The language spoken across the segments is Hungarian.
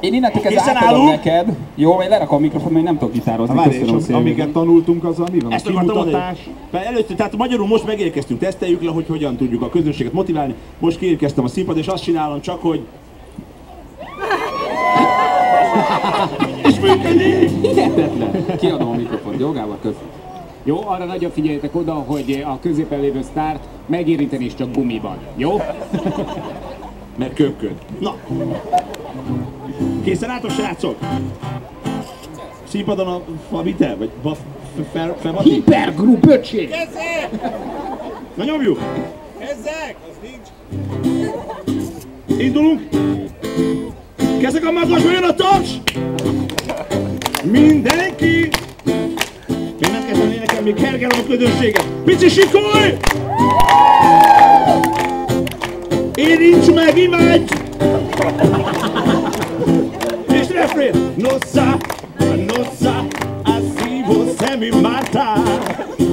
Én innentől kezdve Készen átadom állunk? neked. Jó, vagy lerakom a mikrofon, mert én nem tudok gitározni. Várj, Köszönöm és szépen. amiket tanultunk, azzal mi van? Ezt A akartam mondani. Először, tehát magyarul most megérkeztünk, teszteljük le, hogy hogyan tudjuk a közönséget motiválni. Most kiérkeztem a színpad, és azt csinálom csak, hogy... És működik! Hihetetlen. Kiadom a mikrofont. Jó, Gábor? Köszönöm. Jó, arra nagyon figyeljetek oda, hogy a középen lévő sztárt megérinteni is csak gumiban. Jó? Mert köpköd. Na! Készen álltok, srácok? Színpadon a Fabite? Vagy Baf... Fel... Hipergroup öcsé! Na nyomjuk! Kezzek! Az nincs! Indulunk! Kezek a magasba, jön a taps! Mindenki! Még nem kezdtem énekelni, még hergelem a közönséget. Pici sikoly! Érints meg, imádj! És refrén! Nossa, nossa, a szívó szemű mátár!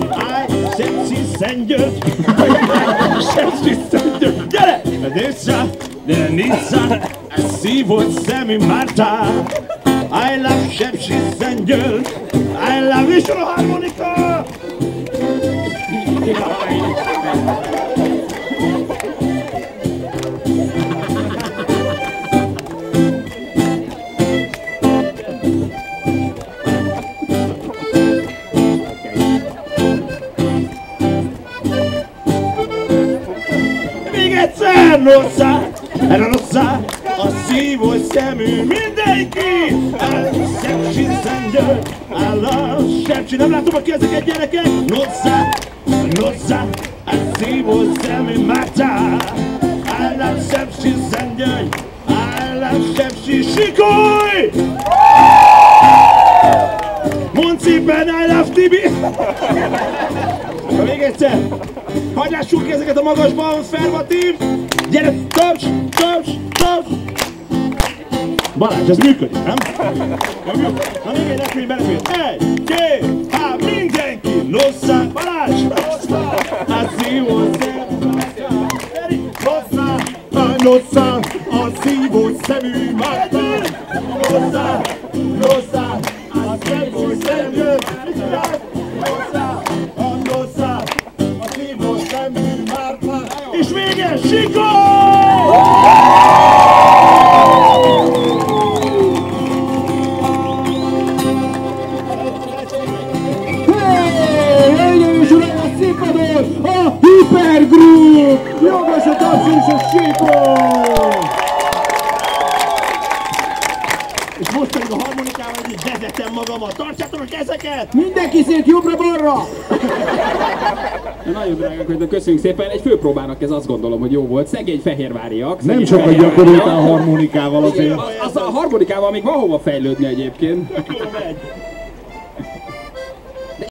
Áj, sepsi Szentgyörgy! Sepsi Szentgyörgy! Gyere! Nossa, de Nissa, a szívott szemű mátár! I love Sepsi Szentgyörgy! I love is a egyszer! Nossa, erre nossa, a szívós szemű mindenki! El Sepsi Szentgyörgy, I love Sepsi, nem látom a kezeket gyerekek! Nossa, nossa, a szívós szemű Márta! I love Sepsi Szentgyörgy, I love Sepsi Sikoly! Mondd szépen, I love Tibi! Még egyszer! Hagylássuk ezeket a magasban, Ferma team! Gyere, taps, taps, taps! Balázs, ez működik, nem? Nyomjuk. Na még egy refrén belefér. Egy, két, há, mindenki! Nossa, Balázs! A szívó Nossa, a nossa, a szívó szemű Márta! Nossa, Chico! Hey, hey, eu juro, é Hipergrupo! Harmonikával együtt vezetem magamat. Tartsátok a kezeket! Mindenki szét jobbra-balra! Nagyon drágák vagytok, köszönjük szépen. Egy főpróbának ez azt gondolom, hogy jó volt. Szegény fehérváriak. Nem szegény sokat fehérváriak. gyakoroltál harmonikával azért. Az a harmonikával még van hova fejlődni egyébként. Jó megy.